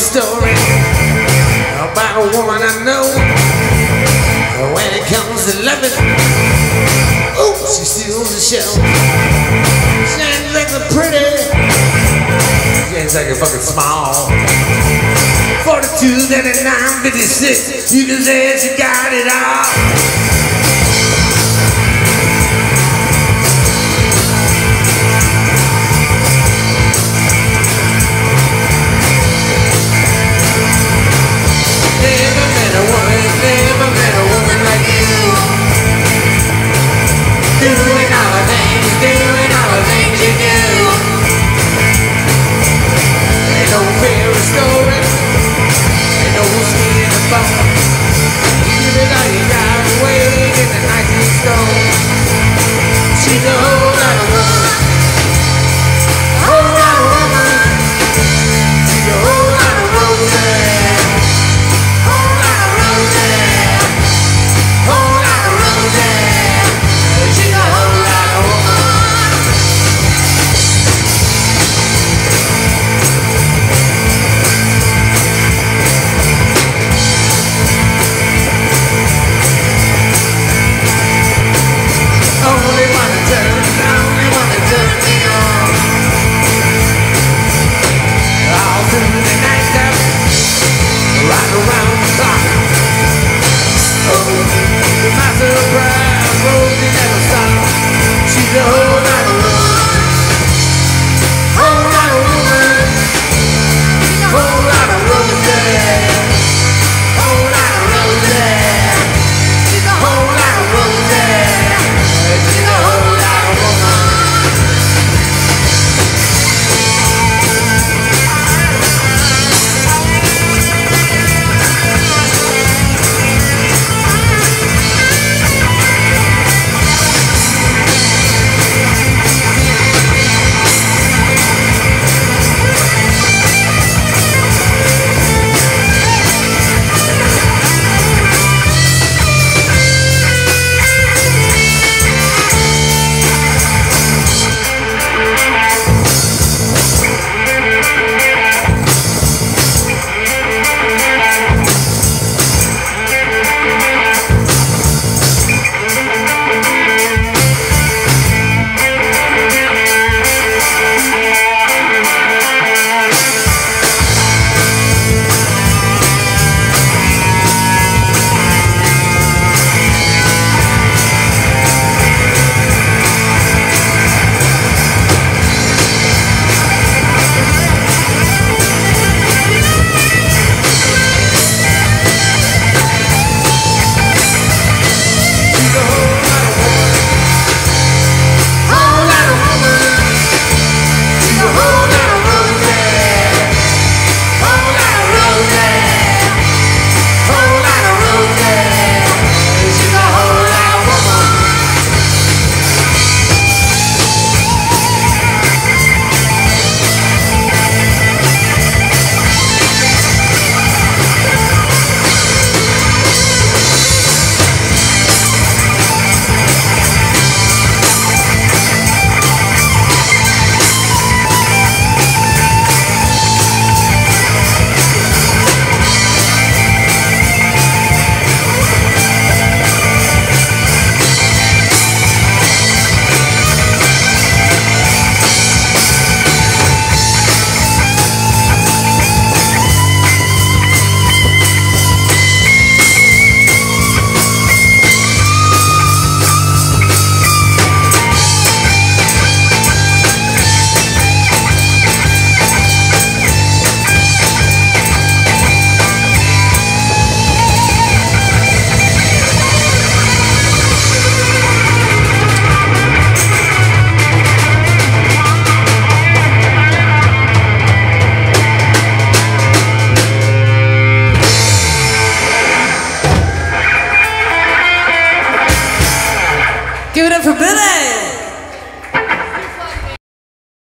story about a woman I know. When it comes to loving, oh, she steals the show. She ain't looking pretty. She ain't taking fucking small. 42, 39, 56. You can say she got it all.